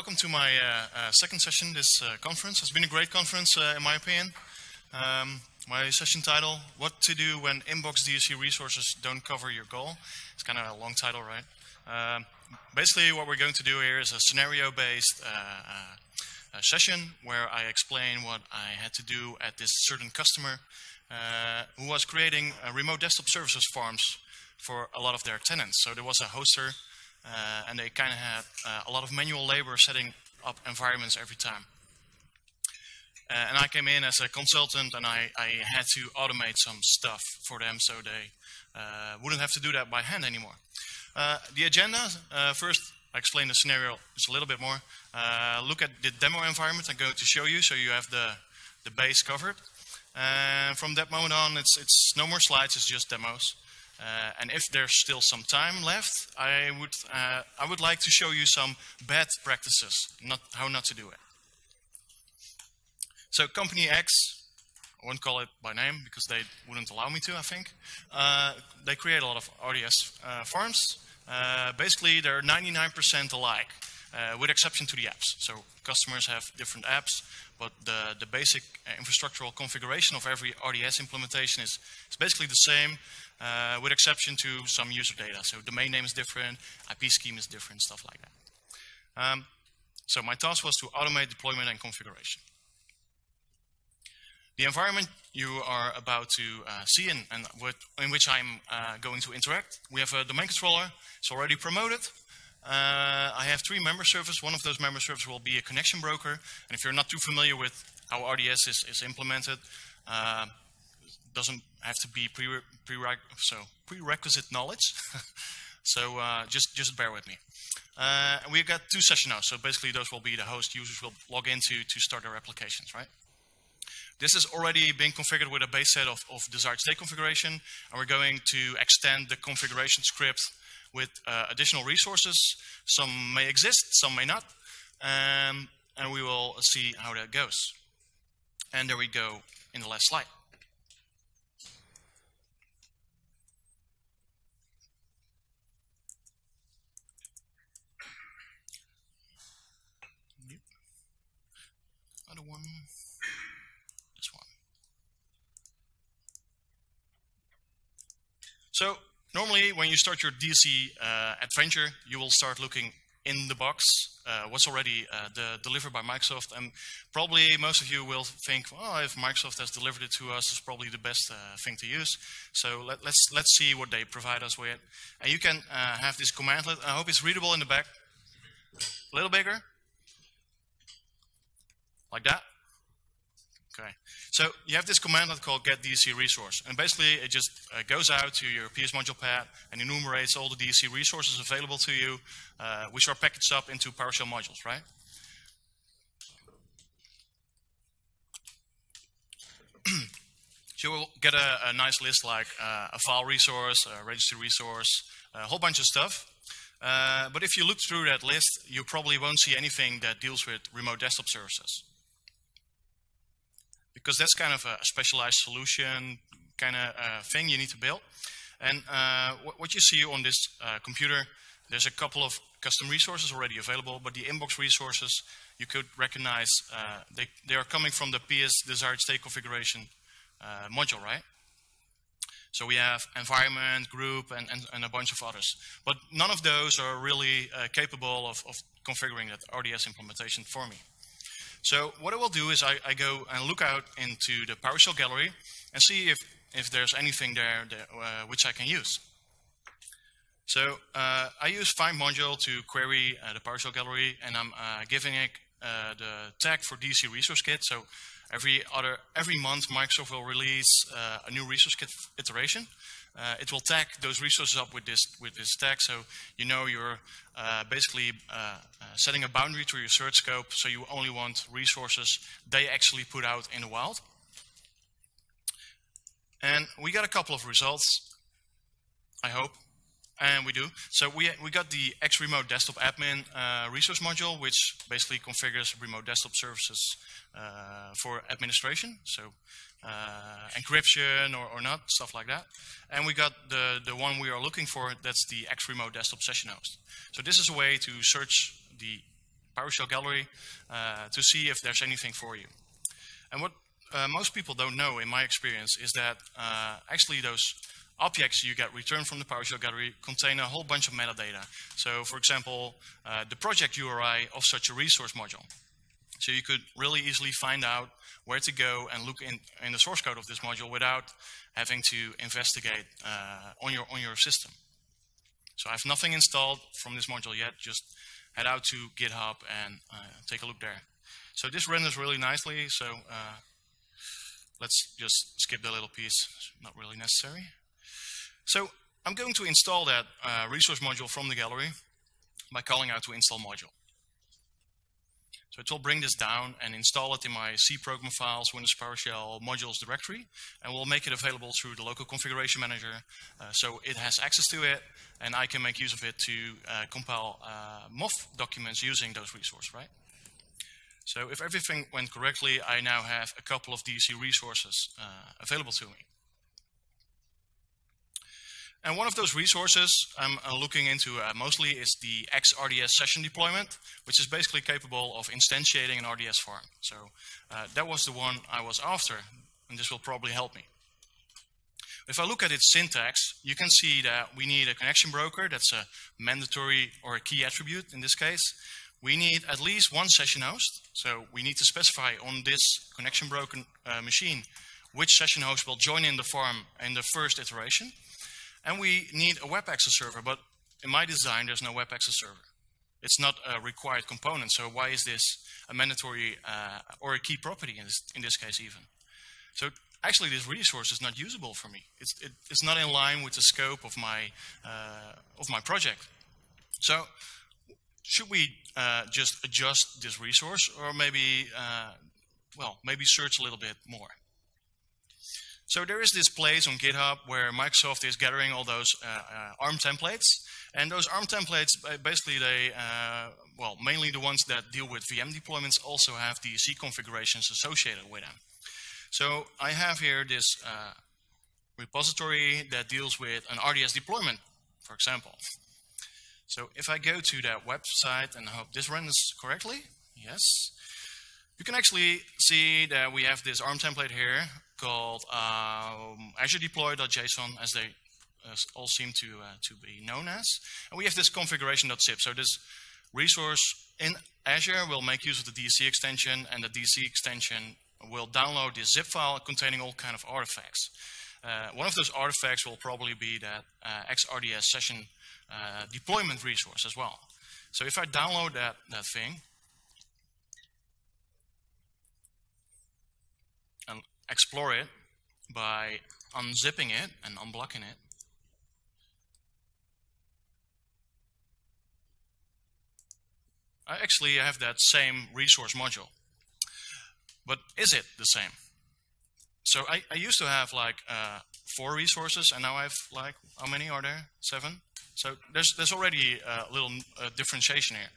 welcome to my uh, uh, second session this uh, conference. It's been a great conference uh, in my opinion. Um, my session title, What to Do When Inbox DSC Resources Don't Cover Your Goal. It's kind of a long title, right? Um, basically what we're going to do here is a scenario-based uh, uh, session where I explain what I had to do at this certain customer who was creating remote desktop services farms for a lot of their tenants. So there was a hoster uh, and they kind of had uh, a lot of manual labor setting up environments every time. Uh, and I came in as a consultant and I, I, had to automate some stuff for them so they uh, wouldn't have to do that by hand anymore. Uh, the agenda, uh, first I explain the scenario just a little bit more. look at the demo environment I'm going to show you so you have the, the base covered. And from that moment on, it's, it's no more slides, it's just demos. Uh, and if there's still some time left, I would, uh, I would like to show you some bad practices, not how not to do it. So company X, I won't call it by name because they wouldn't allow me to, I think. Uh, they create a lot of RDS uh, farms. Uh, basically, they're 99% alike, uh, with exception to the apps. So customers have different apps, but the, the basic infrastructural configuration of every RDS implementation is, is basically the same uh, with exception to some user data. So domain name is different, IP scheme is different, stuff like that. Um, so my task was to automate deployment and configuration. The environment you are about to uh, see and, and with, in which I'm uh, going to interact. We have a domain controller, it's already promoted. Uh, I have three member servers. One of those member servers will be a connection broker. And if you're not too familiar with how RDS is, is implemented, uh, doesn't have to be pre so prerequisite knowledge. so uh, just, just bear with me. Uh, we've got two sessions now, so basically those will be the host users will log into to start their applications, right? This is already being configured with a base set of, of desired state configuration, and we're going to extend the configuration script with uh, additional resources. Some may exist, some may not, um, and we will see how that goes. And there we go in the last slide. one, this one. So normally when you start your DSC uh, adventure, you will start looking in the box, uh, what's already uh, delivered by Microsoft. And probably most of you will think, oh, if Microsoft has delivered it to us, it's probably the best uh, thing to use. So let, us let's, let's see what they provide us with. And you can uh, have this commandlet. I hope it's readable in the back. A little bigger. Like that. Okay. So you have this command called get DSC resource. And basically it just uh, goes out to your PS module path and enumerates all the DSC resources available to you, uh, which are packaged up into PowerShell modules, right? so you will get a, a nice list like uh, a file resource, a registry resource, a whole bunch of stuff. Uh, but if you look through that list, you probably won't see anything that deals with remote desktop services because that's kind of a specialized solution kind of uh, thing you need to build. And uh, what you see on this uh, computer, there's a couple of custom resources already available, but the inbox resources you could recognize, uh, they, they are coming from the PS desired state configuration uh, module, right? So we have environment, group, and, and, and, a bunch of others. But none of those are really uh, capable of, of configuring that RDS implementation for me. So what I will do is I, I, go and look out into the PowerShell gallery and see if, if there's anything there that, uh, which I can use. So uh, I use find module to query uh, the PowerShell gallery and I'm uh, giving it uh, the tag for DSC resource kit. So every other every month Microsoft will release uh, a new resource kit iteration uh, it will tag those resources up with this with this tag, so you know you're uh, basically uh, uh, setting a boundary to your search scope, so you only want resources they actually put out in the wild. And we got a couple of results, I hope, and we do. So we, we got the X Remote Desktop Admin uh, resource module, which basically configures remote desktop services uh, for administration. So uh, encryption or, or, not, stuff like that. And we got the, the one we are looking for, that's the X Remote Desktop Session Host. So this is a way to search the PowerShell gallery uh, to see if there's anything for you. And what uh, most people don't know, in my experience, is that uh, actually those objects you get returned from the PowerShell gallery contain a whole bunch of metadata. So, for example, uh, the project URI of such a resource module. So you could really easily find out where to go and look in, in the source code of this module without having to investigate uh, on, your, on your system. So I have nothing installed from this module yet, just head out to GitHub and uh, take a look there. So this renders really nicely, so uh, let's just skip the little piece, it's not really necessary. So I'm going to install that uh, resource module from the gallery by calling out to install module. So it will bring this down and install it in my C program files, Windows PowerShell modules directory, and we'll make it available through the local configuration manager. Uh, so it has access to it, and I can make use of it to uh, compile uh, MOF documents using those resources, right? So if everything went correctly, I now have a couple of DSC resources uh, available to me. And one of those resources I'm looking into uh, mostly is the XRDS session deployment, which is basically capable of instantiating an RDS farm. So uh, that was the one I was after, and this will probably help me. If I look at its syntax, you can see that we need a connection broker. That's a mandatory or a key attribute in this case. We need at least one session host. So we need to specify on this connection broker uh, machine which session host will join in the farm in the first iteration. And we need a web access server, but in my design, there's no web access server. It's not a required component, so why is this a mandatory uh, or a key property in this, in this case even? So actually this resource is not usable for me. It's, it, it's not in line with the scope of my, uh, of my project. So should we uh, just adjust this resource or maybe, uh, well, maybe search a little bit more? So there is this place on GitHub where Microsoft is gathering all those uh, uh, ARM templates. And those ARM templates, basically they, uh, well, mainly the ones that deal with VM deployments also have DSC configurations associated with them. So I have here this uh, repository that deals with an RDS deployment, for example. So if I go to that website and I hope this runs correctly, yes, you can actually see that we have this ARM template here called um, Azure Deploy.json, as they uh, all seem to, uh, to be known as. And we have this configuration.zip. So this resource in Azure will make use of the DSC extension, and the DSC extension will download this zip file containing all kind of artifacts. Uh, one of those artifacts will probably be that uh, XRDS session uh, deployment resource as well. So if I download that, that thing, explore it by unzipping it and unblocking it. I actually have that same resource module. But is it the same? So I, I used to have like uh, four resources and now I have like, how many are there? Seven? So there's, there's already a little uh, differentiation here.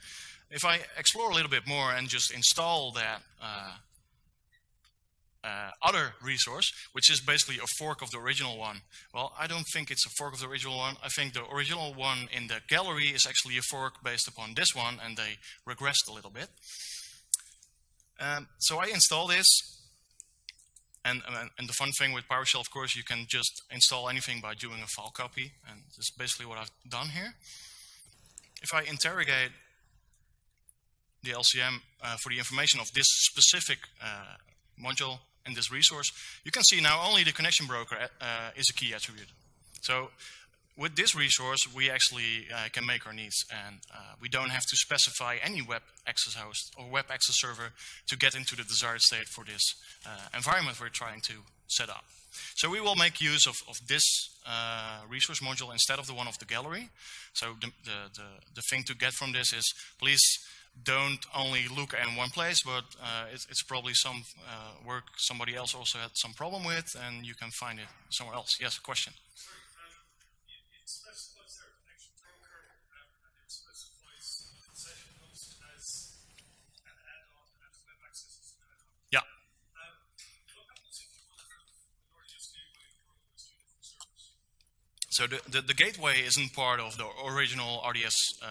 If I explore a little bit more and just install that uh, uh, other resource, which is basically a fork of the original one. Well, I don't think it's a fork of the original one. I think the original one in the gallery is actually a fork based upon this one, and they regressed a little bit. Um, so I install this, and, and the fun thing with PowerShell, of course, you can just install anything by doing a file copy, and this is basically what I've done here. If I interrogate the LCM uh, for the information of this specific uh, module in this resource, you can see now only the connection broker uh, is a key attribute. So with this resource, we actually uh, can make our needs and uh, we don't have to specify any web access host or web access server to get into the desired state for this uh, environment we're trying to set up. So we will make use of, of this uh, resource module instead of the one of the gallery. So the, the, the, the thing to get from this is please don't only look in one place, but uh, it's, it's, probably some uh, work somebody else also had some problem with, and you can find it somewhere else. Yes, question. So the, the, the, gateway isn't part of the original RDS uh,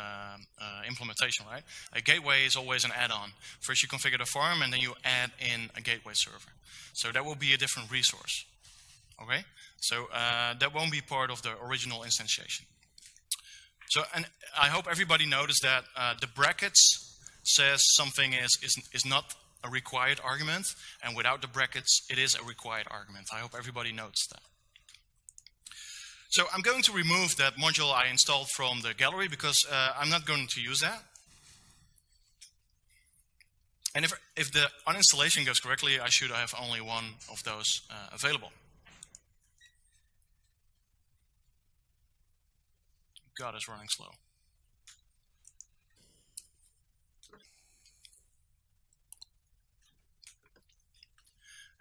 uh, implementation, right? A gateway is always an add-on. First you configure the farm and then you add in a gateway server. So that will be a different resource, okay? So uh, that won't be part of the original instantiation. So, and I hope everybody noticed that uh, the brackets says something is, is, is not a required argument, and without the brackets, it is a required argument. I hope everybody notes that. So I'm going to remove that module I installed from the gallery because uh, I'm not going to use that. And if, if the uninstallation goes correctly, I should have only one of those uh, available. God is running slow.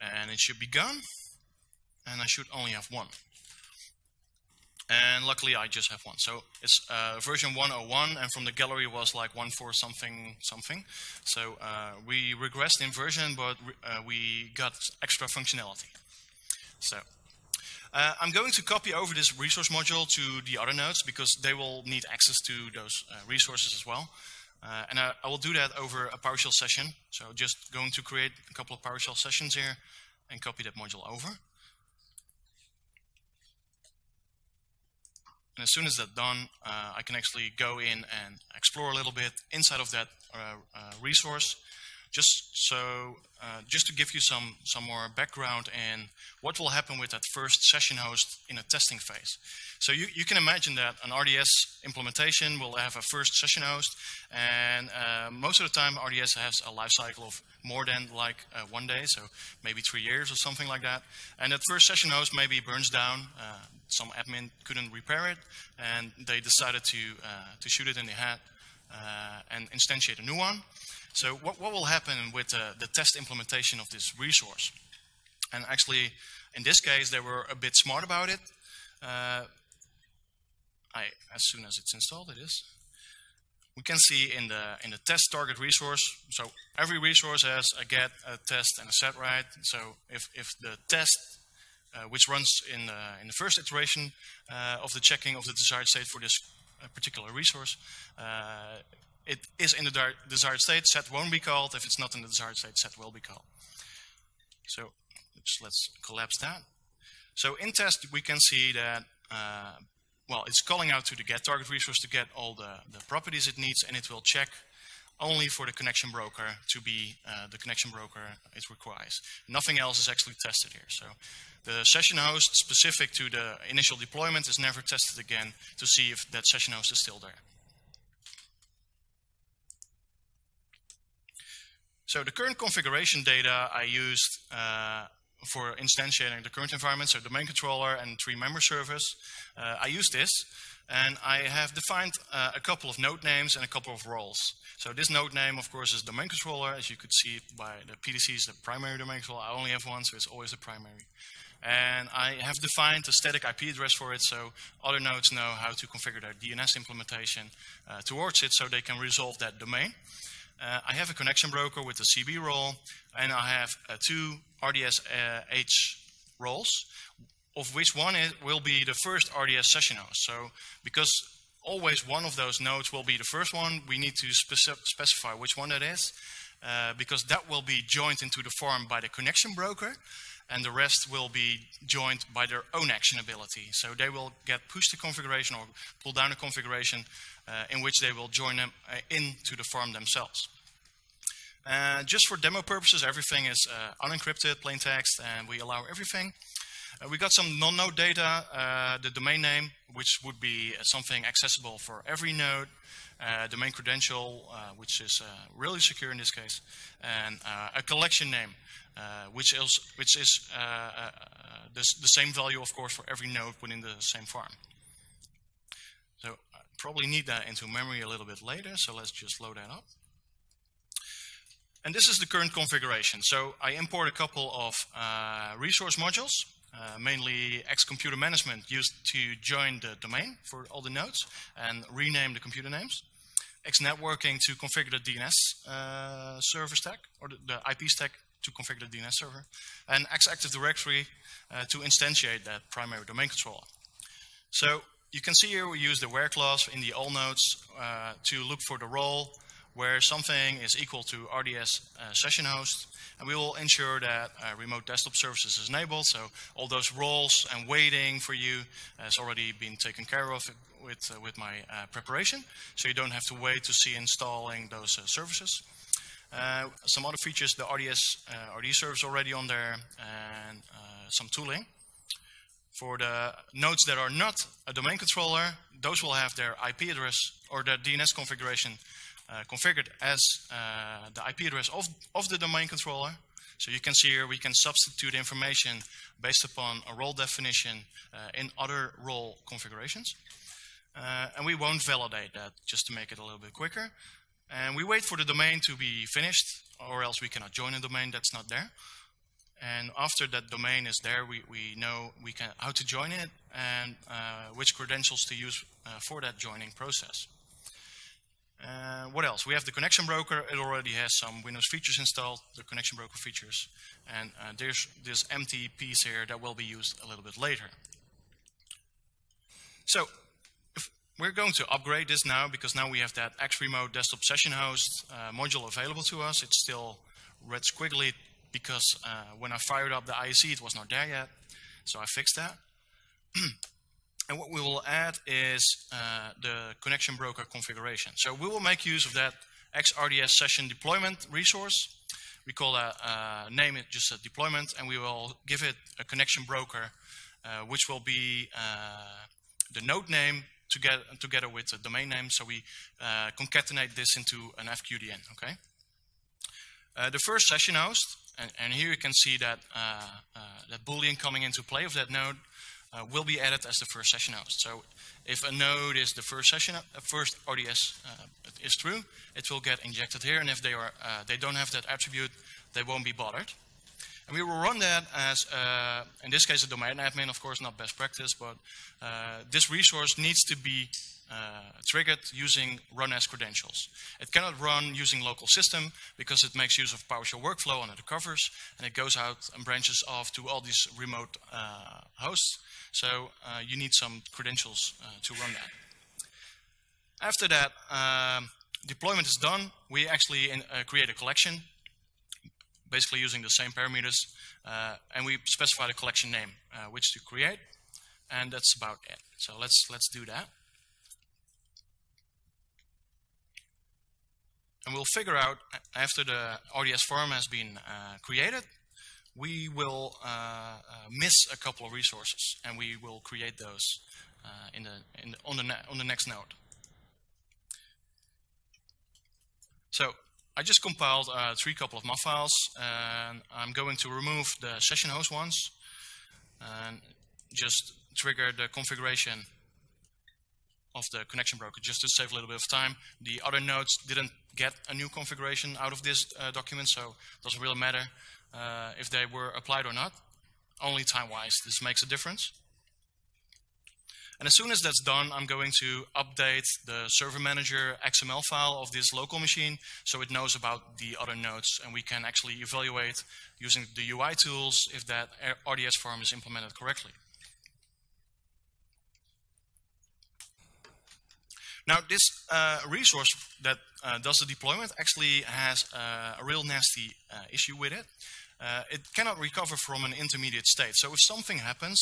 And it should be gone. And I should only have one. And luckily I just have one. So it's uh, version 101 and from the gallery was like 1.4 something something. So uh, we regressed in version, but uh, we got extra functionality. So uh, I'm going to copy over this resource module to the other nodes because they will need access to those uh, resources as well. Uh, and I, I, will do that over a PowerShell session. So just going to create a couple of PowerShell sessions here and copy that module over. And as soon as that's done, uh, I can actually go in and explore a little bit inside of that uh, uh, resource. Just so, uh, just to give you some, some more background in what will happen with that first session host in a testing phase. So you, you can imagine that an RDS implementation will have a first session host, and uh, most of the time RDS has a life cycle of more than like uh, one day, so maybe three years or something like that. And that first session host maybe burns down. Uh, some admin couldn't repair it, and they decided to uh, to shoot it in the head uh, and instantiate a new one. So what, what will happen with uh, the test implementation of this resource? And actually, in this case, they were a bit smart about it. Uh, I, as soon as it's installed, it is we can see in the in the test target resource. So every resource has a get, a test, and a set right. So if if the test uh, which runs in the in the first iteration uh, of the checking of the desired state for this uh, particular resource, uh, it is in the desired state. Set won't be called. If it's not in the desired state, set will be called. So let's, let's collapse that. So in test, we can see that uh, well, it's calling out to the get target resource to get all the, the properties it needs, and it will check only for the connection broker to be uh, the connection broker it requires. Nothing else is actually tested here. So the session host specific to the initial deployment is never tested again to see if that session host is still there. So the current configuration data I used uh, for instantiating the current environment, so domain controller and three member servers, Uh, I use this, and I have defined uh, a couple of node names and a couple of roles. So this node name, of course, is domain controller. As you could see by the PDCs, the primary domain controller. I only have one, so it's always a primary. And I have defined a static IP address for it, so other nodes know how to configure their DNS implementation uh, towards it so they can resolve that domain. Uh, I have a connection broker with a CB role, and I have uh, two RDS uh, H roles, of which one is, will be the first RDS session host. So because always one of those nodes will be the first one, we need to speci specify which one that is, uh, because that will be joined into the form by the connection broker, and the rest will be joined by their own actionability. So they will get push the configuration or pull down the configuration in which they will join them uh, into the farm themselves. Uh, just for demo purposes, everything is uh, unencrypted, plain text, and we allow everything. Uh, we got some non-node data, uh, the domain name, which would be something accessible for every node, domain credential, which is really secure in this case, and a collection name, uh, which is, which is uh, uh, the, the, same value, of course, for every node within the same farm. Probably need that into memory a little bit later, so let's just load that up. And this is the current configuration. So I import a couple of uh, resource modules, uh, mainly X computer management used to join the domain for all the nodes and rename the computer names. X networking to configure the DNS uh, server stack or the, the IP stack to configure the DNS server, and X Active Directory uh, to instantiate that primary domain controller. So you can see here we use the where clause in the all nodes uh, to look for the role where something is equal to RDS uh, session host. And we will ensure that uh, remote desktop services is enabled. So all those roles and waiting for you has already been taken care of with, uh, with my uh, preparation. So you don't have to wait to see installing those uh, services. Some other features, the RDS RD service already on there and some tooling. For the nodes that are not a domain controller, those will have their IP address or their DNS configuration uh, configured as uh, the IP address of, of the domain controller. So you can see here we can substitute information based upon a role definition uh, in other role configurations. Uh, and we won't validate that just to make it a little bit quicker. And we wait for the domain to be finished or else we cannot join a domain that's not there. And after that domain is there, we, we know we can how to join it and uh, which credentials to use uh, for that joining process. Uh, what else? We have the connection broker. It already has some Windows features installed, the connection broker features. And uh, there's this empty piece here that will be used a little bit later. So we're going to upgrade this now because now we have that X Remote desktop session host uh, module available to us. It's still red squiggly because uh, when I fired up the ISE, it was not there yet. So I fixed that. And what we will add is uh, the connection broker configuration. So we will make use of that XRDS session deployment resource. We call that, uh, name it just a deployment, and we will give it a connection broker, uh, which will be uh, the node name together, together with the domain name. So we uh, concatenate this into an FQDN, okay? Uh, the first session host, and, and, here you can see that, that boolean coming into play of that node uh, will be added as the first session host. So if a node is the first session, uh, first RDS uh, is true, it will get injected here. And if they are uh, they don't have that attribute, they won't be bothered. And we will run that as, uh, in this case, a domain admin, of course, not best practice, but uh, this resource needs to be triggered using run as credentials. It cannot run using local system because it makes use of PowerShell workflow under the covers, and it goes out and branches off to all these remote hosts. So uh, you need some credentials uh, to run that. After that, um, deployment is done. We actually in, uh, create a collection, basically using the same parameters, uh, and we specify the collection name, uh, which to create, and that's about it. So let's let's do that. And we'll figure out after the RDS form has been uh, created, we will uh, uh, miss a couple of resources and we will create those uh, in the, in the, on, the on the next node. So I just compiled uh, three couple of MOF files and I'm going to remove the session host ones and just trigger the configuration of the connection broker just to save a little bit of time. The other nodes didn't get a new configuration out of this uh, document, so it doesn't really matter uh, if they were applied or not. Only time-wise, this makes a difference. And as soon as that's done, I'm going to update the server manager XML file of this local machine so it knows about the other nodes and we can actually evaluate using the UI tools if that RDS form is implemented correctly. Now this uh, resource that uh, does the deployment actually has uh, a real nasty uh, issue with it uh, it cannot recover from an intermediate state. So if something happens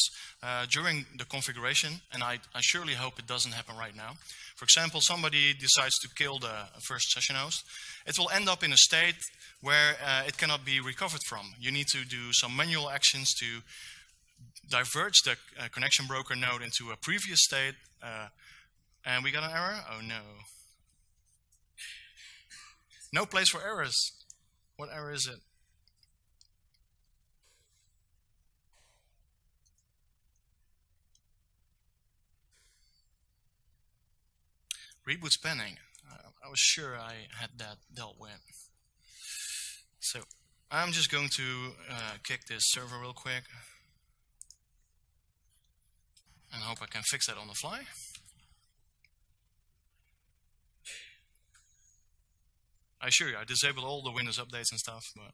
during the configuration, and I, I, surely hope it doesn't happen right now, for example, somebody decides to kill the first session host, it will end up in a state where it cannot be recovered from. You need to do some manual actions to diverge the uh, connection broker node into a previous state, uh, and we got an error? Oh no. No place for errors. What error is it? Reboot spanning. I was sure I had that dealt with. So I'm just going to uh, kick this server real quick and hope I can fix that on the fly. I assure you, I disabled all the Windows updates and stuff, but.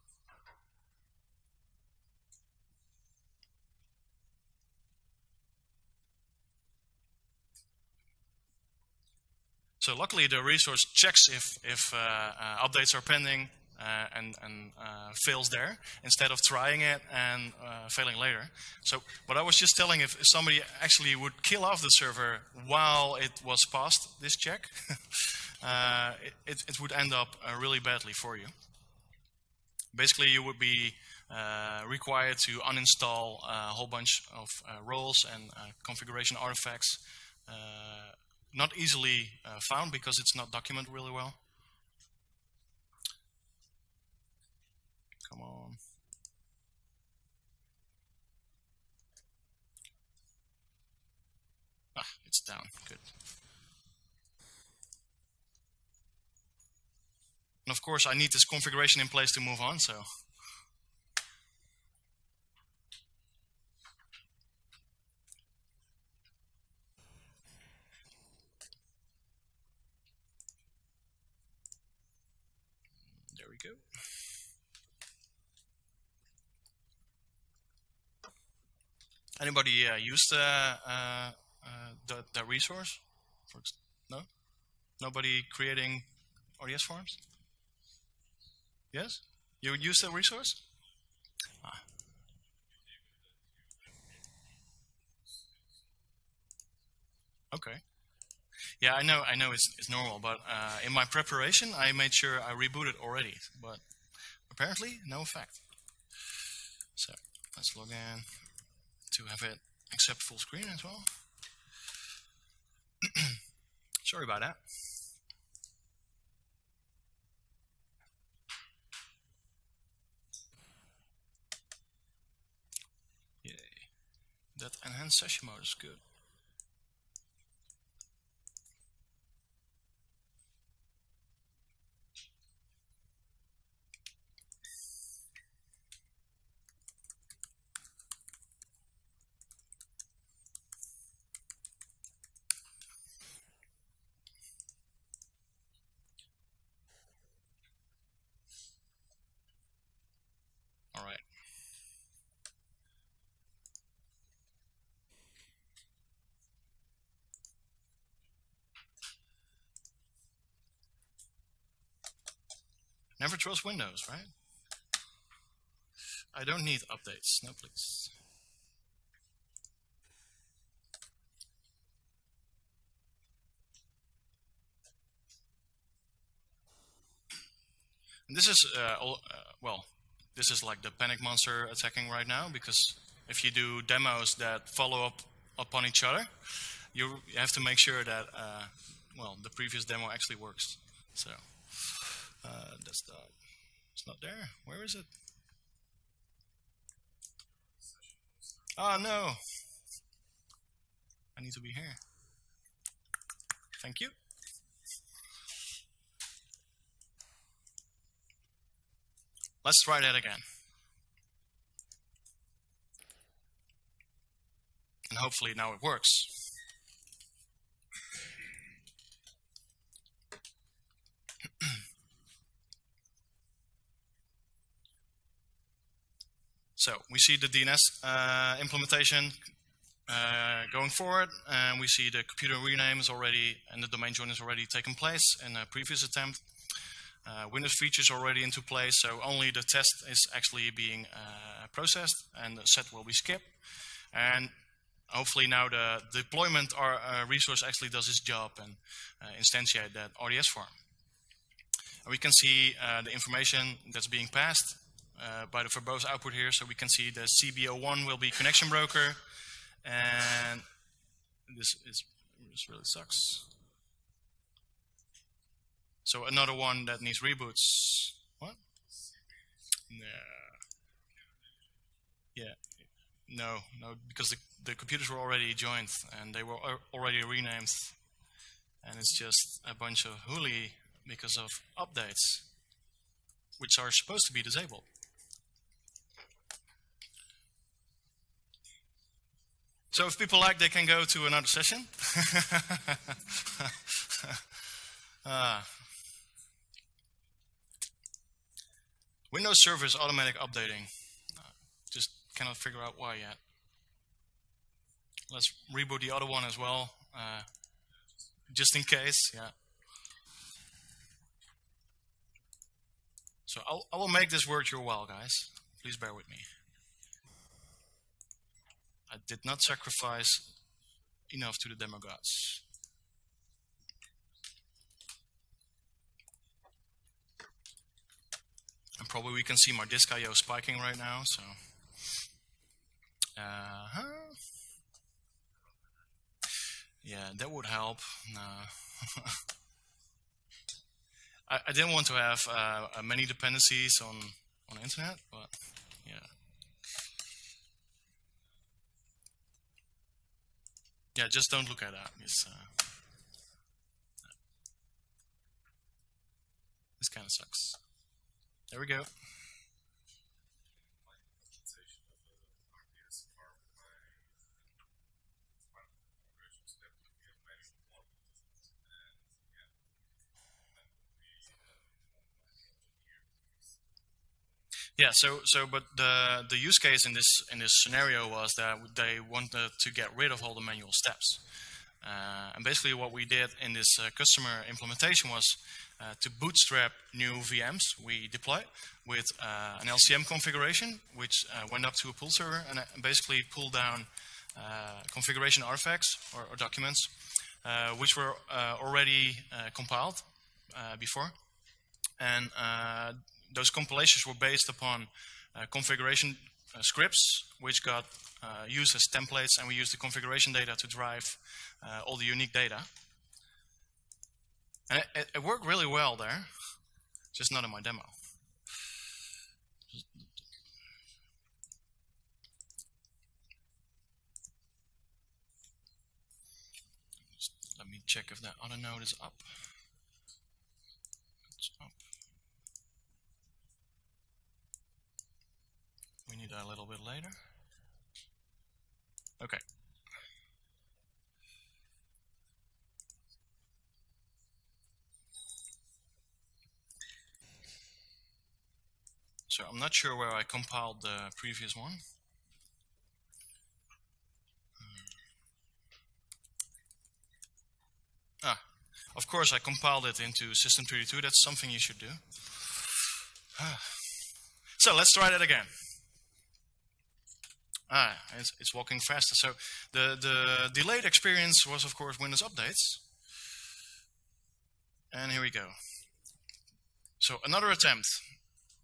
So luckily the resource checks if, if uh, uh, updates are pending uh, and, and uh, fails there instead of trying it and uh, failing later. So what I was just telling, if, somebody actually would kill off the server while it was passed this check, uh, it, it, would end up really badly for you. Basically, you would be required to uninstall a whole bunch of roles and configuration artifacts not easily uh, found because it's not documented really well. Come on. Ah, it's down. Good. And of course, I need this configuration in place to move on, so Anybody uh, used uh, uh, the, the resource? For no? Nobody creating RDS forms? Yes? You would use the resource? Ah. Okay. Yeah, I know. I know it's, it's normal, but uh, in my preparation, I made sure I rebooted already. But apparently, no effect. So let's log in to have it accept full screen as well. Sorry about that. Yay. That enhanced session mode is good. Never trust Windows, right? I don't need updates. No, please. And this is, uh, all, uh, well, this is like the panic monster attacking right now because if you do demos that follow up upon each other, you have to make sure that, uh, well, the previous demo actually works. So. Uh, desktop. It's not there. Where is it? Oh no. I need to be here. Thank you. Let's try that again. And hopefully now it works. So we see the DNS uh, implementation uh, going forward, and we see the computer rename is already, and the domain join is already taken place in a previous attempt. Uh, Windows features already into place, so only the test is actually being uh, processed, and the set will be skipped. And hopefully now the deployment or, uh, resource actually does its job and uh, instantiate that RDS form. And we can see the information that's being passed Uh, by the verbose output here. So we can see the CB01 will be connection broker. And this is this really sucks. So another one that needs reboots. What? No. Yeah. No, no, because the, the computers were already joined and they were already renamed. And it's just a bunch of hooly because of updates, which are supposed to be disabled. So if people like, they can go to another session. uh, Windows Server is automatic updating. Uh, just cannot figure out why yet. Let's reboot the other one as well, uh, just in case. Yeah. So I'll, I will make this work your while, guys. Please bear with me. I did not sacrifice enough to the demo gods. And probably we can see my disk IO spiking right now, so. Uh -huh. Yeah, that would help. No. I, I, didn't want to have uh, many dependencies on on internet, but yeah. Yeah, just don't look at that. It's, uh, this kind of sucks. There we go. Yeah, so so but the the use case in this in this scenario was that they wanted to get rid of all the manual steps. Uh, and basically what we did in this uh, customer implementation was uh, to bootstrap new VMs we deployed with uh, an LCM configuration, which uh, went up to a pool server and uh, basically pulled down configuration artifacts or, or documents, which were already compiled before. And those compilations were based upon uh, configuration uh, scripts, which got uh, used as templates, and we used the configuration data to drive all the unique data. And it, it, worked really well there, just not in my demo. Let me check if that other node is up. It's up. We need that a little bit later. Okay. So I'm not sure where I compiled the previous one. Ah, of course I compiled it into System32. That's something you should do. so let's try that again. Ah, it's, it's walking faster. So the, the delayed experience was, of course, Windows updates. And here we go. So another attempt.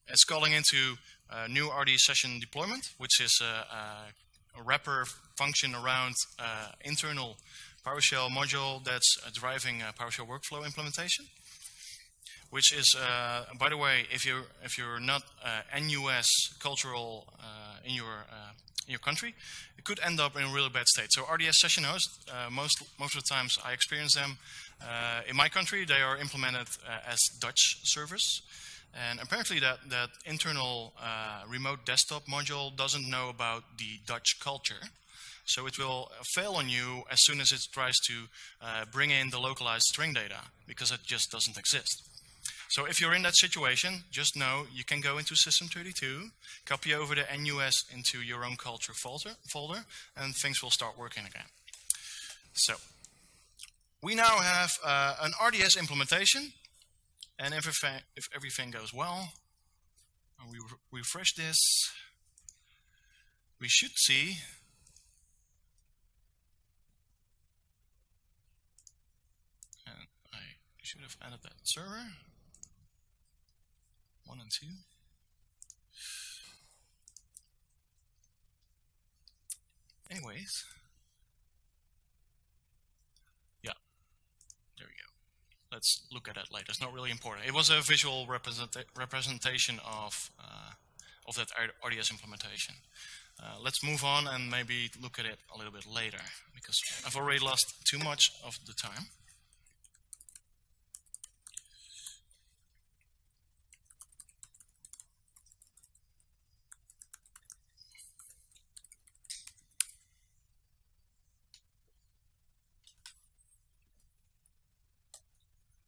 It's calling into a new RDS session deployment, which is a, a, wrapper function around uh, internal PowerShell module that's uh, driving a PowerShell workflow implementation. Which is, uh, by the way, if you're if you're not uh, en-US cultural uh, in your uh, in your country, it could end up in a really bad state. So RDS session hosts, uh, most, most of the times I experience them. Uh, in my country, they are implemented as Dutch servers. And apparently that, that internal remote desktop module doesn't know about the Dutch culture. So it will fail on you as soon as it tries to uh, bring in the localized string data because it just doesn't exist. So if you're in that situation, just know you can go into System32, copy over the en-US into your own culture folder, folder and things will start working again. So we now have uh, an RDS implementation, and if, if everything goes well, and we re refresh this, we should see and I should have added that server one and two. Anyways, yeah, there we go. Let's look at that later. It's not really important. It was a visual representa representation of uh, of that RDS implementation. Uh, let's move on and maybe look at it a little bit later because I've already lost too much of the time.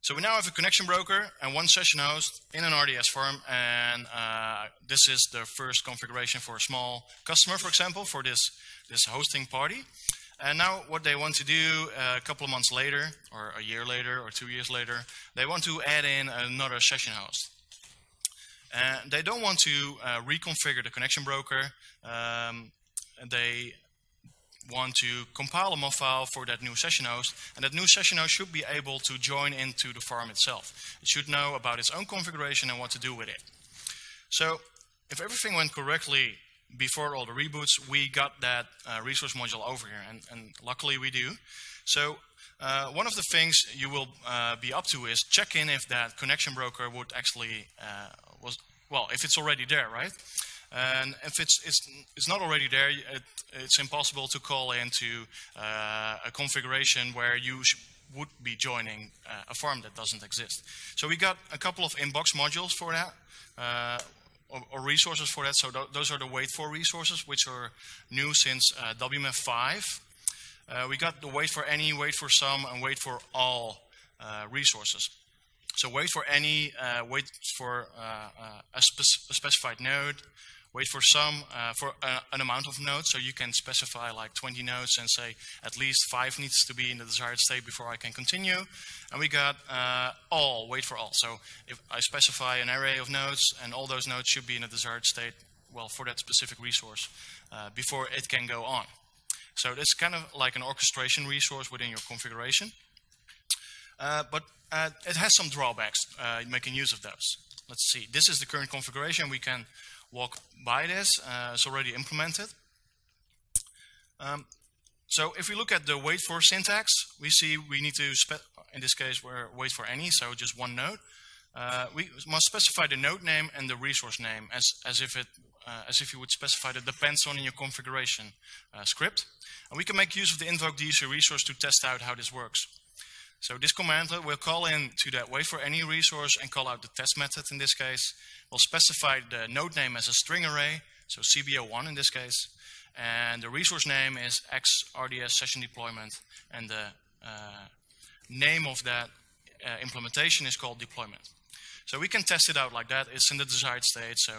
So we now have a connection broker and one session host in an RDS form, and uh, this is the first configuration for a small customer, for example, for this, this hosting party. And now what they want to do uh, a couple of months later, or a year later, or two years later, they want to add in another session host. And they don't want to uh, reconfigure the connection broker. Um, they want to compile a MOF file for that new session host, and that new session host should be able to join into the farm itself. It should know about its own configuration and what to do with it. So if everything went correctly before all the reboots, we got that uh, resource module over here, and, and luckily we do. So uh, one of the things you will uh, be up to is check in if that connection broker would actually uh, was well if it's already there, right? And if it's it's it's not already there, it, it's impossible to call into uh, a configuration where you would be joining uh, a farm that doesn't exist. So we got a couple of inbox modules for that. Uh, or, or, resources for that. So th those are the wait for resources, which are new since WMF 5. Uh, we got the wait for any, wait for some, and wait for all uh, resources. So wait for any, uh, wait for uh, uh, a, spec a, specified node, wait for some, uh, for an amount of nodes. So you can specify like 20 nodes and say at least five needs to be in the desired state before I can continue. And we got all, wait for all. So if I specify an array of nodes and all those nodes should be in a desired state, well, for that specific resource before it can go on. So it's kind of like an orchestration resource within your configuration. Uh, but uh, it has some drawbacks uh, making use of those. Let's see. This is the current configuration. We can walk by this. Uh, it's already implemented. Um, so if we look at the wait for syntax, we see we need to, in this case, we're wait for any, so just one node. Uh, we must specify the node name and the resource name as, as if it uh, as if you would specify the depends on in your configuration uh, script. And we can make use of the invoke DSC resource to test out how this works. So this command will call in to that wait for any resource and call out the test method in this case. We'll specify the node name as a string array, so CBO1 in this case. And the resource name is XRDS session deployment. And the uh, name of that uh, implementation is called deployment. So we can test it out like that. It's in the desired state. So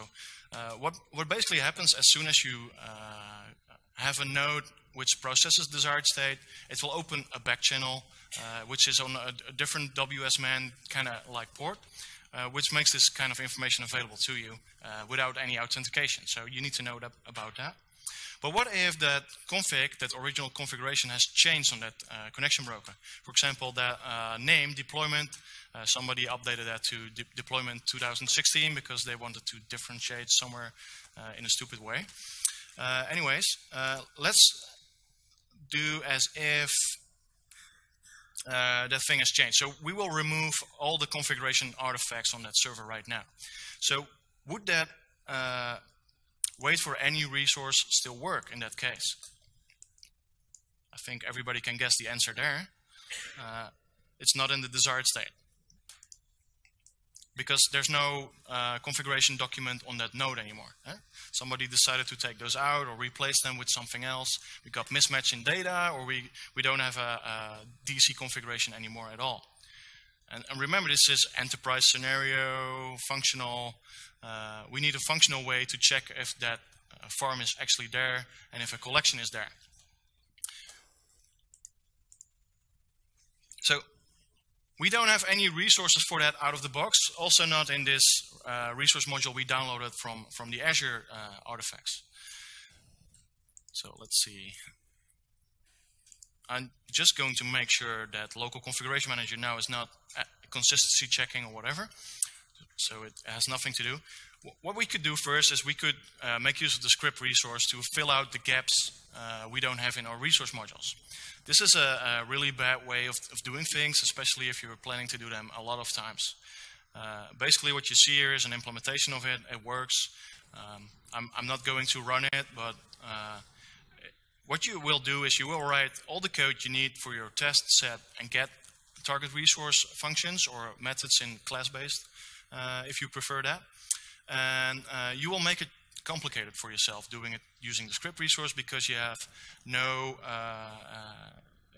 uh, what, what basically happens as soon as you uh, have a node which processes desired state, it will open a back channel, uh, which is on a, a different WSMan kind of like port, uh, which makes this kind of information available to you uh, without any authentication. So you need to know that, about that. But what if that config, that original configuration has changed on that uh, connection broker? For example, that uh, name deployment, uh, somebody updated that to de deployment 2016 because they wanted to differentiate somewhere uh, in a stupid way. Uh, anyways, let's do as if uh, that thing has changed. So we will remove all the configuration artifacts on that server right now. So would that uh, wait for any resource still work in that case? I think everybody can guess the answer there. Uh, it's not in the desired state. Because there's no uh, configuration document on that node anymore. Eh? Somebody decided to take those out or replace them with something else. We got mismatch in data or we, we don't have a, a DSC configuration anymore at all. And, and, remember, this is enterprise scenario, functional. Uh, we need a functional way to check if that uh, farm is actually there and if a collection is there. So we don't have any resources for that out of the box, also not in this uh, resource module we downloaded from, from the Azure uh, artifacts. So let's see. I'm just going to make sure that local configuration manager now is not consistency checking or whatever. So it has nothing to do. What we could do first is we could uh, make use of the script resource to fill out the gaps uh, we don't have in our resource modules. This is a, a really bad way of, of, doing things, especially if you're planning to do them a lot of times. Uh, basically what you see here is an implementation of it. It works. Um, I'm, I'm, not going to run it, but uh, what you will do is you will write all the code you need for your test set and get target resource functions or methods in class-based, uh, if you prefer that. And uh, you will make it complicated for yourself doing it using the script resource because you have no uh, uh,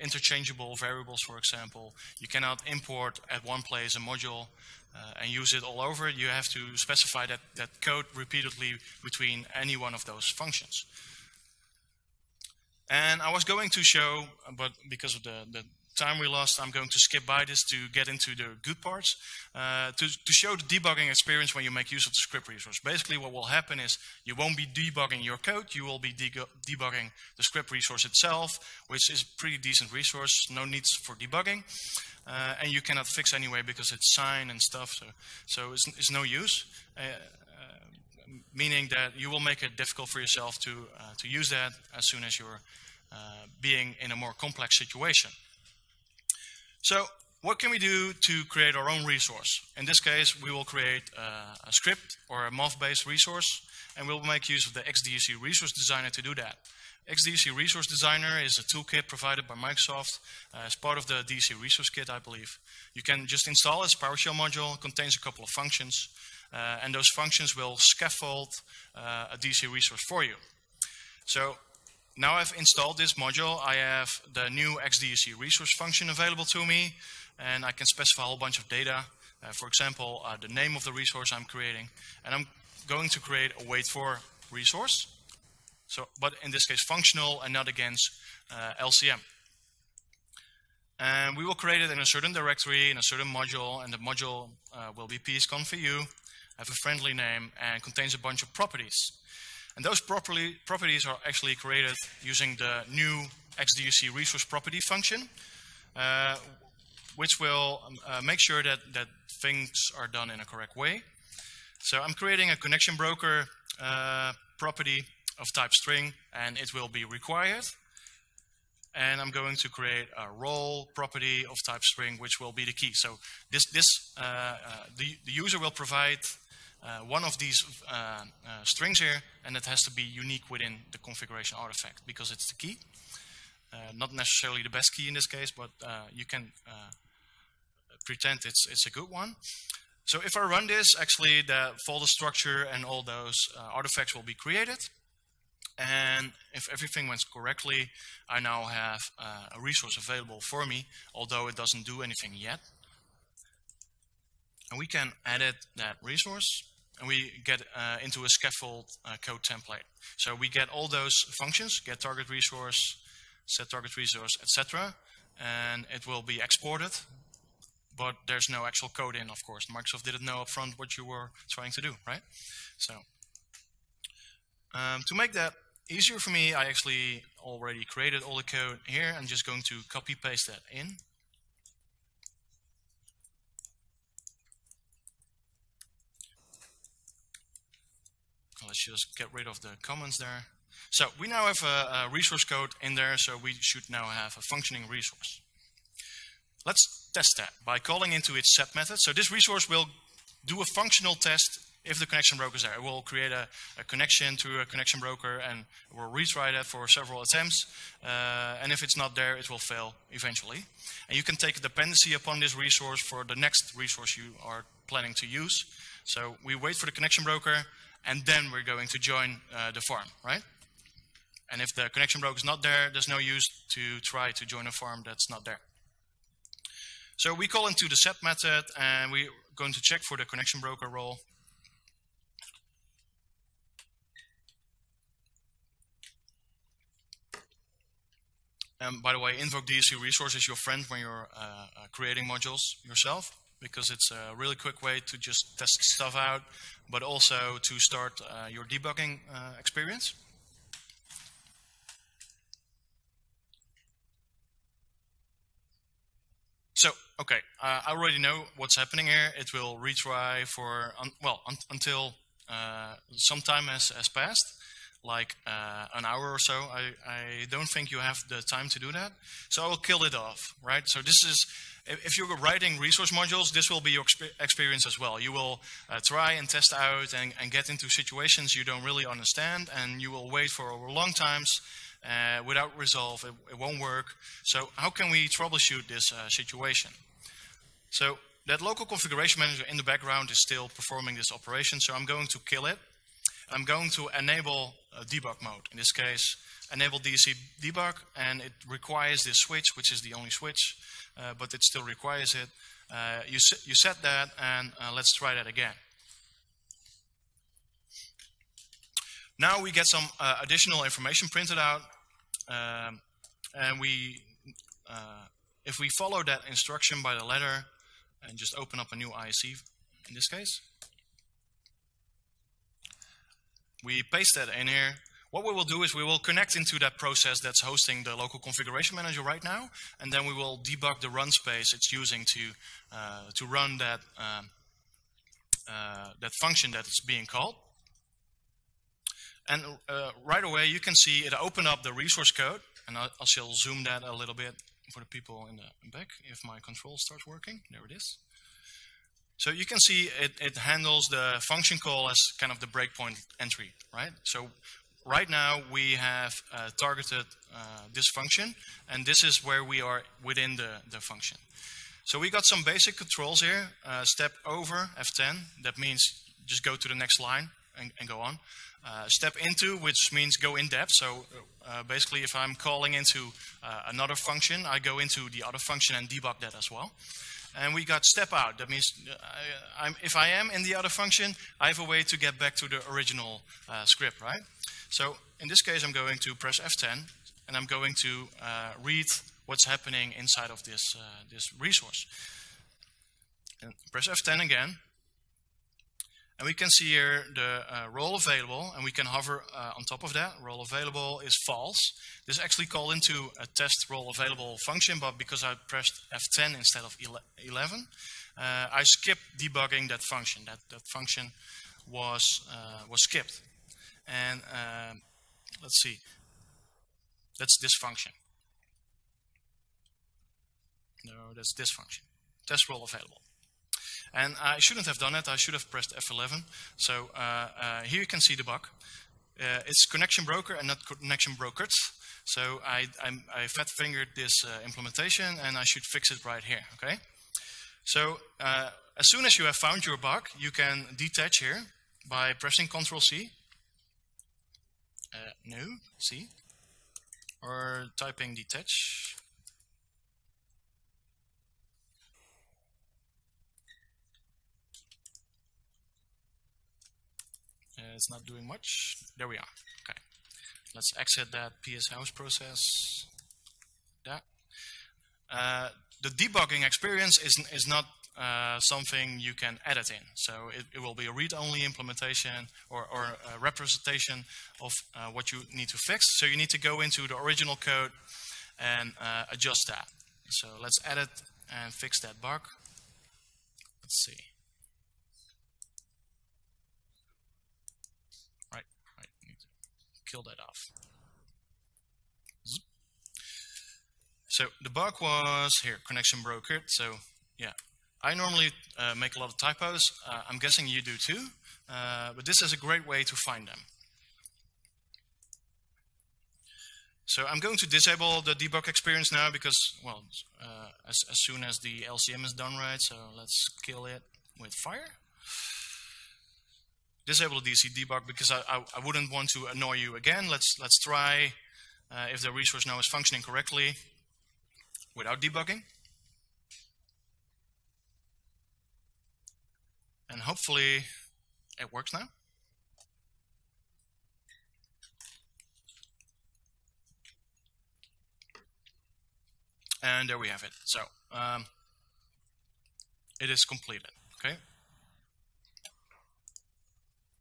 interchangeable variables, for example. You cannot import at one place a module uh, and use it all over. You have to specify that, that code repeatedly between any one of those functions. And I was going to show, but because of the, the time we lost, I'm going to skip by this to get into the good parts. Uh, to, to show the debugging experience when you make use of the script resource. Basically what will happen is you won't be debugging your code, you will be debugging the script resource itself, which is a pretty decent resource, no needs for debugging. Uh, and you cannot fix anyway because it's signed and stuff, so, so it's, it's no use. Uh, uh, meaning that you will make it difficult for yourself to, uh, to use that as soon as you're uh, being in a more complex situation. So what can we do to create our own resource? In this case, we will create uh, a script or a MOF-based resource, and we'll make use of the XDSC Resource Designer to do that. XDSC Resource Designer is a toolkit provided by Microsoft uh, as part of the DSC Resource Kit, I believe. You can just install as PowerShell module, it contains a couple of functions, uh, and those functions will scaffold uh, a DSC resource for you. So now I've installed this module, I have the new XDSC resource function available to me, and I can specify a whole bunch of data. Uh, for example, uh, the name of the resource I'm creating, and I'm going to create a wait for resource. So, but in this case, functional and not against uh, LCM. And we will create it in a certain directory, in a certain module, and the module uh, will be psconfeu, have a friendly name, and contains a bunch of properties. And those properly, properties are actually created using the new XDSC resource property function, uh, which will um, uh, make sure that, that things are done in a correct way. So I'm creating a connection broker uh, property of type string, and it will be required. And I'm going to create a role property of type string, which will be the key. So this, this uh, uh, the, the user will provide uh, one of these uh, uh, strings here, and it has to be unique within the configuration artifact because it's the key. Uh, not necessarily the best key in this case, but uh, you can pretend it's, it's a good one. So if I run this, actually the folder structure and all those artifacts will be created. And if everything went correctly, I now have uh, a resource available for me, although it doesn't do anything yet. And we can edit that resource and we get uh, into a scaffold uh, code template. So we get all those functions, get target resource, set target resource, etc. And it will be exported, but there's no actual code in, of course. Microsoft didn't know upfront what you were trying to do, right? So um, to make that easier for me, I actually already created all the code here. I'm just going to copy paste that in. Let's just get rid of the comments there. So we now have a, a, resource code in there, so we should now have a functioning resource. Let's test that by calling into its set method. So this resource will do a functional test if the connection broker is there. It will create a, a connection to a connection broker and we'll retry that for several attempts. Uh, and if it's not there, it will fail eventually. And you can take a dependency upon this resource for the next resource you are planning to use. So we wait for the connection broker, and then we're going to join uh, the farm, right? And if the connection broker is not there, there's no use to try to join a farm that's not there. So we call into the set method and we're going to check for the connection broker role. And by the way, invoke DSC resource is your friend when you're uh, uh, creating modules yourself because it's a really quick way to just test stuff out, but also to start uh, your debugging uh, experience. So, okay, uh, I already know what's happening here. It will retry for, un well, un until uh, some time has, has passed, like uh, an hour or so. I, I don't think you have the time to do that. So I will kill it off, right? So this is if you're writing resource modules, this will be your experience as well. You will uh, try and test out and, and, get into situations you don't really understand, and you will wait for long times uh, without resolve. It, it, won't work. So how can we troubleshoot this uh, situation? So that local configuration manager in the background is still performing this operation, so I'm going to kill it. I'm going to enable debug mode. In this case, enable DSC debug, and it requires this switch, which is the only switch uh, but it still requires it. Uh, you, you set that and uh, let's try that again. Now we get some additional information printed out um, and we if we follow that instruction by the letter and just open up a new ISE in this case, we paste that in here. What we will do is we will connect into that process that's hosting the local configuration manager right now, and then we will debug the run space it's using to uh, to run that um, uh, that function that is being called. And uh, right away you can see it open up the resource code, and I, I shall zoom that a little bit for the people in the back if my control starts working. There it is. So you can see it, it handles the function call as kind of the breakpoint entry, right? So right now we have uh, targeted uh, this function, and this is where we are within the, the function. So we got some basic controls here. Uh, step over, F10, that means just go to the next line and, and go on. Uh, step into, which means go in depth. So uh, basically if I'm calling into uh, another function, I go into the other function and debug that as well. And we got step out. That means I, if I am in the other function, I have a way to get back to the original script, right? So in this case, I'm going to press F10 and I'm going to uh, read what's happening inside of this, uh, this resource. And press F10 again. And we can see here the uh, role available, and we can hover uh, on top of that. Role available is false. This actually called into a test role available function, but because I pressed F10 instead of 11, uh, I skipped debugging that function. That, that function was, uh, was skipped. And uh, let's see, that's this function. No, that's this function. Test role available. And I shouldn't have done it. I should have pressed F11. So uh, uh, here you can see the bug. Uh, it's connection broker and not connection brokered. So I, I, I fat fingered this implementation and I should fix it right here. Okay. So as soon as you have found your bug, you can detach here by pressing Ctrl C uh, no, see, or typing detach. It's not doing much. There we are. Okay. Let's exit that PS host process. That. Uh, the debugging experience is, is not uh, something you can edit in. So it, it will be a read-only implementation or, or, representation of uh, what you need to fix. So you need to go into the original code and uh, adjust that. So let's edit and fix that bug. Let's see. Right, right, need to kill that off. So the bug was here, connection brokered. So yeah, I normally uh, make a lot of typos. Uh, I'm guessing you do too. Uh, but this is a great way to find them. So I'm going to disable the debug experience now because, well, uh, as, as soon as the LCM is done right, so let's kill it with fire. Disable DSC debug because I, I, I wouldn't want to annoy you again. Let's, let's try uh, if the resource now is functioning correctly without debugging. And hopefully it works now. And there we have it. So um, it is completed. Okay.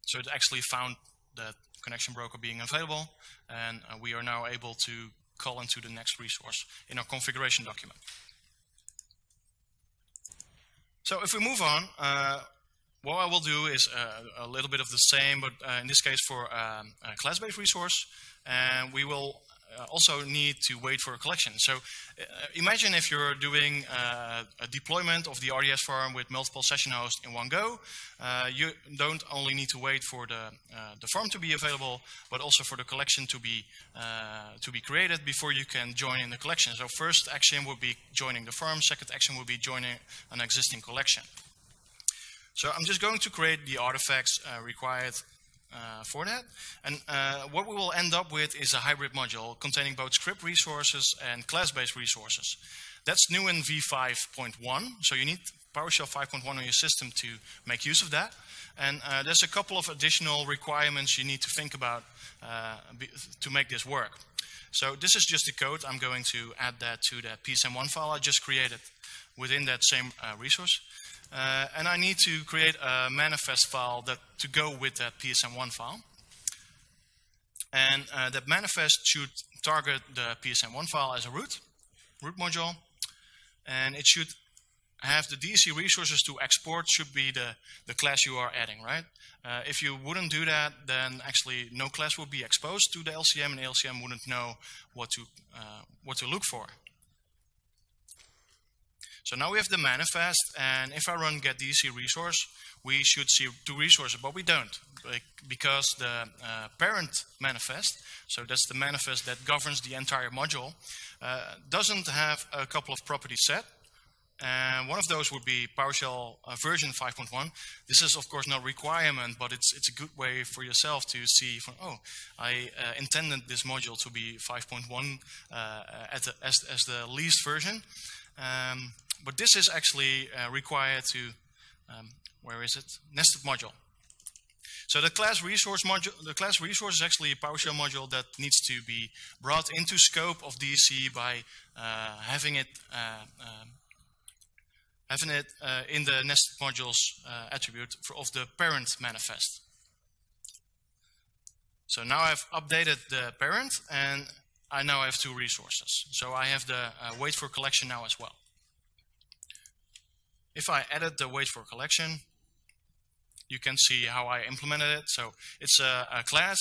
So it actually found that connection broker being available, and uh, we are now able to call into the next resource in our configuration document. So if we move on, uh, what I will do is uh, a little bit of the same, but uh, in this case for um, a class-based resource, and we will also need to wait for a collection. So uh, imagine if you're doing uh, a deployment of the RDS farm with multiple session hosts in one go. Uh, you don't only need to wait for the, the farm to be available, but also for the collection to be, to be created before you can join in the collection. So first action would be joining the farm, second action would be joining an existing collection. So I'm just going to create the artifacts uh, required uh, for that. And uh, what we will end up with is a hybrid module containing both script resources and class-based resources. That's new in v5.1, so you need PowerShell 5.1 on your system to make use of that. And uh, there's a couple of additional requirements you need to think about uh, to make this work. So this is just the code. I'm going to add that to that PSM1 file I just created within that same uh, resource. Uh, and I need to create a manifest file that to go with that PSM1 file. And uh, that manifest should target the PSM1 file as a root, root module. And it should have the DSC resources to export should be the, the class you are adding, right? Uh, if you wouldn't do that, then actually no class would be exposed to the LCM and LCM wouldn't know what to, uh, what to look for. So now we have the manifest, and if I run get DSC resource, we should see two resources, but we don't, because the uh, parent manifest, so that's the manifest that governs the entire module, uh, doesn't have a couple of properties set. And one of those would be PowerShell uh, version 5.1. This is, of course, not requirement, but it's it's a good way for yourself to see, from, oh, I uh, intended this module to be 5.1 uh, as, as the least version. Um, but this is actually uh, required to, um, where is it? Nested module. So the class resource module, the class resource is actually a PowerShell module that needs to be brought into scope of DSC by uh, having it uh, um, having it uh, in the nested modules uh, attribute for, of the parent manifest. So now I've updated the parent and I now have two resources. So I have the uh, wait for collection now as well. If I edit the wait for collection, you can see how I implemented it. So it's a, a class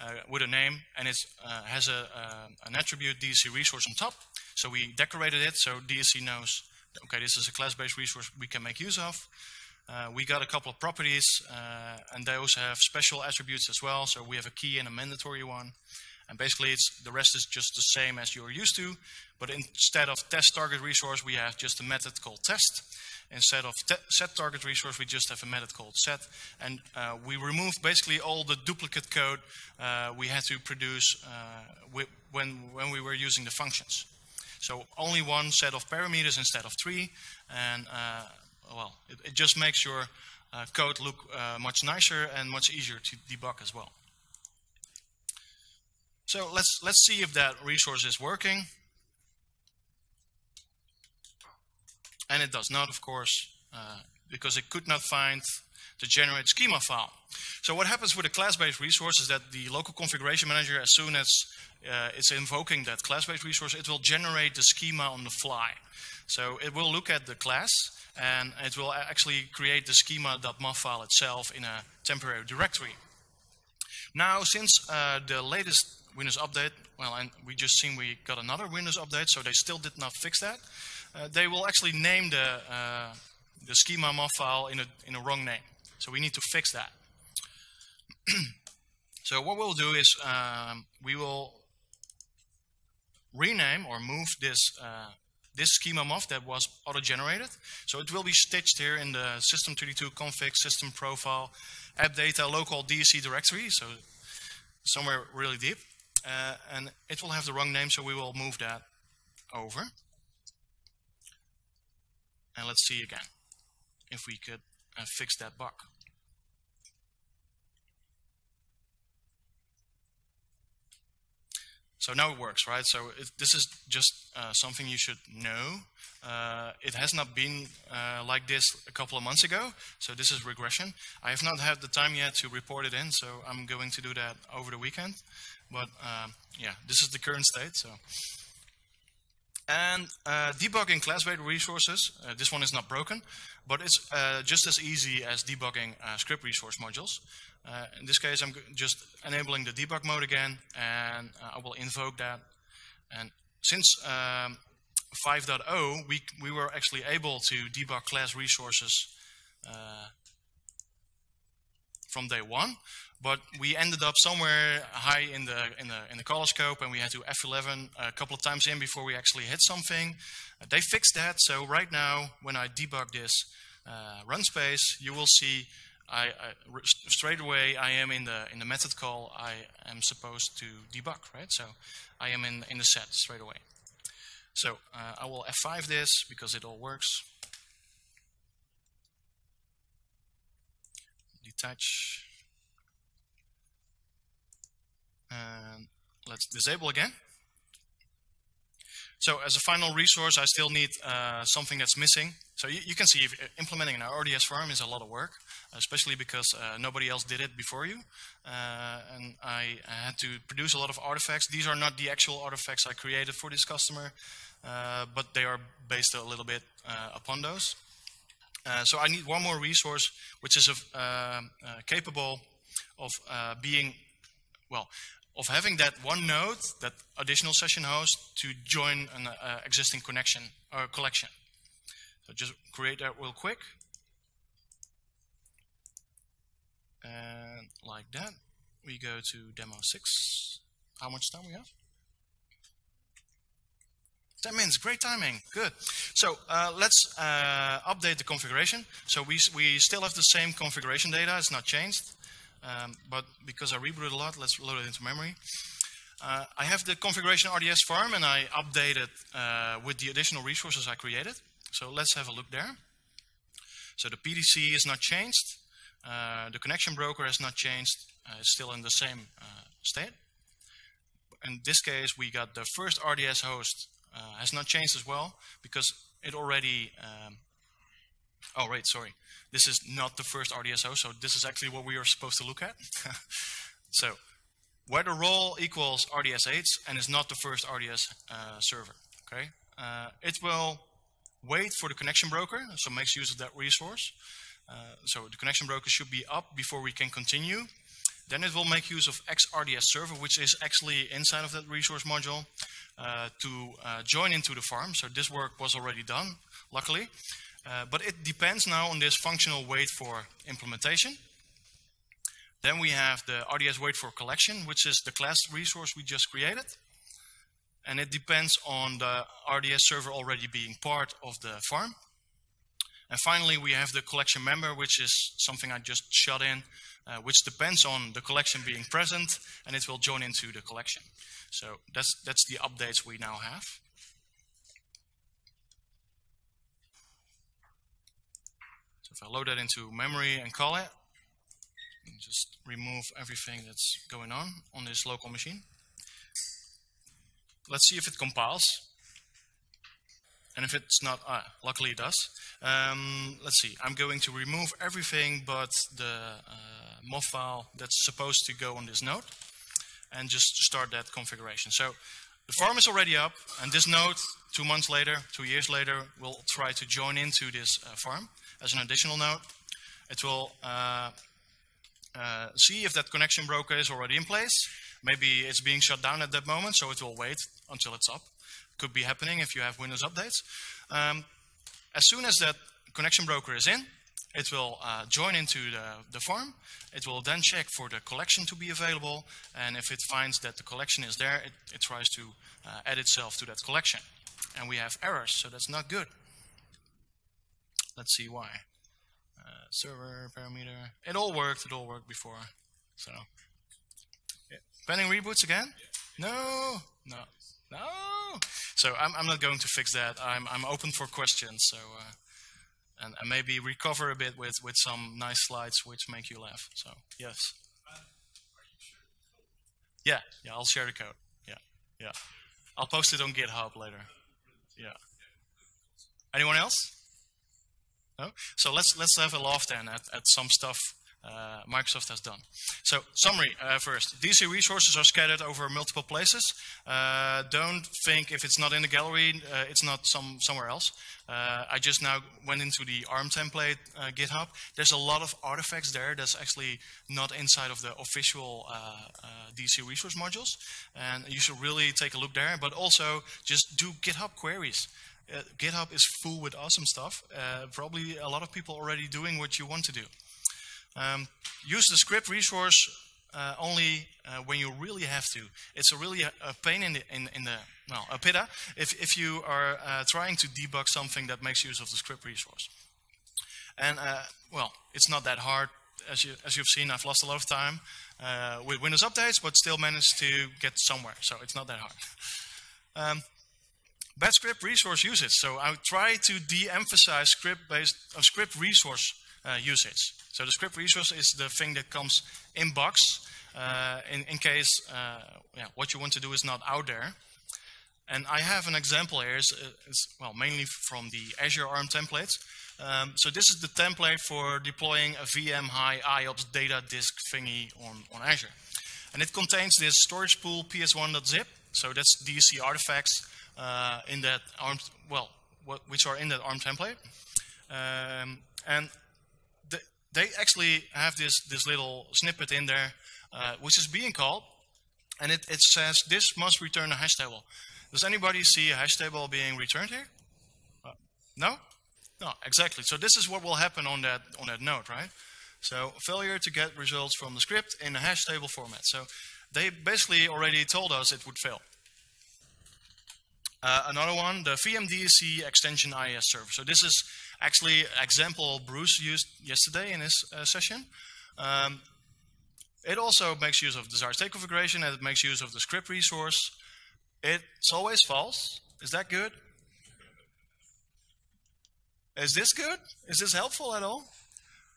uh, with a name and it uh, has a, an attribute DSC resource on top. So we decorated it so DSC knows, okay, this is a class-based resource we can make use of. Uh, we got a couple of properties uh, and those have special attributes as well. So we have a key and a mandatory one. And basically it's the rest is just the same as you're used to, but instead of test target resource, we have just a method called test. Instead of set target resource, we just have a method called set. And uh, we removed basically all the duplicate code uh, we had to produce uh, when, when we were using the functions. So only one set of parameters instead of three. And uh, well, it, it, just makes your uh, code look uh, much nicer and much easier to debug as well. So let's, let's see if that resource is working. And it does not, of course, uh, because it could not find the generate schema file. So what happens with a class-based resource is that the local configuration manager, as soon as uh, it's invoking that class-based resource, it will generate the schema on the fly. So it will look at the class and it will actually create the schema.mof file itself in a temporary directory. Now, since uh, the latest Windows update, well, and we just seen we got another Windows update, so they still did not fix that uh, they will actually name the, uh, the schema MOF file in a, in a wrong name. So we need to fix that. so what we'll do is um, we will rename or move this uh, this schema MOF that was auto-generated. So it will be stitched here in the system32 config system profile app data local DSC directory. So somewhere really deep. Uh, and it will have the wrong name, so we will move that over. And let's see again if we could uh, fix that bug. So now it works, right? So it, this is just uh, something you should know. Uh, it has not been uh, like this a couple of months ago, so this is regression. I have not had the time yet to report it in, so I'm going to do that over the weekend. But um, yeah, this is the current state. So and uh, debugging class-based resources, uh, this one is not broken, but it's uh, just as easy as debugging uh, script resource modules. Uh, in this case, I'm just enabling the debug mode again, and uh, I will invoke that. And since um, 5.0, we, we were actually able to debug class resources from day one, but we ended up somewhere high in the in the in the caller scope, and we had to F11 a couple of times in before we actually hit something. Uh, they fixed that, so right now when I debug this uh, run space, you will see straight away I am in the in the method call. I am supposed to debug, right? So I am in in the set straight away. So uh, I will F5 this because it all works. Detach. And let's disable again. So as a final resource, I still need uh, something that's missing. So you, you can see if, uh, implementing an RDS farm is a lot of work, especially because uh, nobody else did it before you. Uh, and I, had to produce a lot of artifacts. These are not the actual artifacts I created for this customer, uh, but they are based a little bit upon those. so I need one more resource which is capable of being, well, of having that one node, that additional session host, to join an uh, existing connection or collection. So just create that real quick. And like that, we go to demo 6. How much time we have? 10 minutes, great timing, good. So uh, let's uh, update the configuration. So we, we still have the same configuration data, it's not changed. Um, but because I rebooted a lot, let's load it into memory. Uh, I have the configuration RDS farm and I updated uh, with the additional resources I created. So let's have a look there. So the PDC is not changed. Uh, the connection broker has not changed. Uh, it's still in the same uh, state. In this case, we got the first RDS host uh, has not changed as well because it already um, Oh, right, sorry. This is not the first RDSO, so this is actually what we are supposed to look at. so, where the role equals RDSH and is not the first RDS uh, server, okay? Uh, it will wait for the connection broker, so makes use of that resource. Uh, so the connection broker should be up before we can continue. Then it will make use of XRDS server, which is actually inside of that resource module, uh, to uh, join into the farm. So this work was already done, luckily. Uh, but it depends now on this functional wait for implementation. Then we have the RDS wait for collection, which is the class resource we just created. And it depends on the RDS server already being part of the farm. And finally, we have the collection member, which is something I just shut in, uh, which depends on the collection being present, and it will join into the collection. So that's, that's the updates we now have. If I load that into memory and call it, and just remove everything that's going on on this local machine. Let's see if it compiles. And if it's not, ah, luckily it does. Um, let's see, I'm going to remove everything but the uh, MOF file that's supposed to go on this node and just start that configuration. So the farm is already up and this node, two months later, two years later, will try to join into this uh, farm as an additional note, It will uh, uh, see if that connection broker is already in place. Maybe it's being shut down at that moment, so it will wait until it's up. Could be happening if you have Windows updates. Um, as soon as that connection broker is in, it will uh, join into the, the farm. It will then check for the collection to be available. And if it finds that the collection is there, it, it tries to uh, add itself to that collection. And we have errors, so that's not good. Let's see why. Uh, server, parameter. It all worked. It all worked before. So, yeah. pending reboots again? No, no, no. So I'm, I'm not going to fix that. I'm, I'm open for questions. So, uh, and, and maybe recover a bit with, with some nice slides which make you laugh. So, yes. Yeah, yeah, I'll share the code. Yeah, yeah. I'll post it on GitHub later. Yeah. Anyone else? No? So let's let's have a laugh then at, at some stuff uh, Microsoft has done. So summary uh, first. DSC resources are scattered over multiple places. Uh, don't think if it's not in the gallery, uh, it's not some somewhere else. Uh, I just now went into the ARM template uh, GitHub. There's a lot of artifacts there that's actually not inside of the official DSC resource modules. And you should really take a look there. But also just do GitHub queries. Uh, GitHub is full with awesome stuff. Uh, probably a lot of people already doing what you want to do. Um, use the script resource uh, only uh, when you really have to. It's a really a, pain in the, in, in, the, well, a pitta if, if you are uh, trying to debug something that makes use of the script resource. And, uh, well, it's not that hard. as, you, as you've seen, I've lost a lot of time with Windows updates, but still managed to get somewhere, so it's not that hard. Um, bad script resource usage. So I try to de-emphasize script-based uh, script resource uh, usage. So the script resource is the thing that comes in box uh, in, in case uh, yeah, what you want to do is not out there. And I have an example here, it's, it's well, mainly from the Azure ARM templates. Um, so this is the template for deploying a VM high IOPS data disk thingy on, on Azure. And it contains this storage pool ps1.zip. So that's DSC artifacts uh, in that ARM, well, what, which are in that ARM template. Um, and th they actually have this, this little snippet in there, uh, which is being called. And it, it says this must return a hash table. Does anybody see a hash table being returned here? Uh, no? No, exactly. So this is what will happen on that, on that node, right? So failure to get results from the script in a hash table format. So they basically already told us it would fail. Uh, another one, the VMDSC extension IIS server. So this is actually example Bruce used yesterday in his uh, session. Um, it also makes use of desired state configuration and it makes use of the script resource. It's always false. Is that good? Is this good? Is this helpful at all?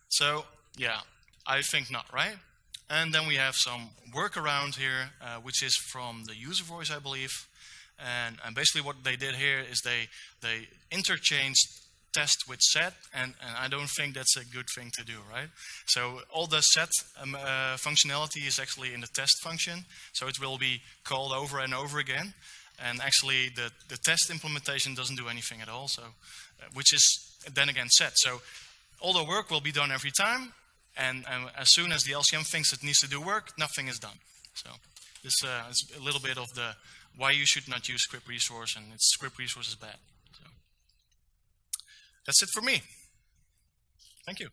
So, yeah, I think not, right? And then we have some workaround here, uh, which is from the user voice, I believe. And, and, basically what they did here is they, they interchanged test with set, and, and, I don't think that's a good thing to do, right? So all the set um, uh, functionality is actually in the test function, so it will be called over and over again. And actually the, the test implementation doesn't do anything at all, so uh, which is then again set. So all the work will be done every time, and, and, as soon as the LCM thinks it needs to do work, nothing is done. So this uh, is a little bit of the why you should not use script resource and its script resource is bad. So that's it for me. Thank you.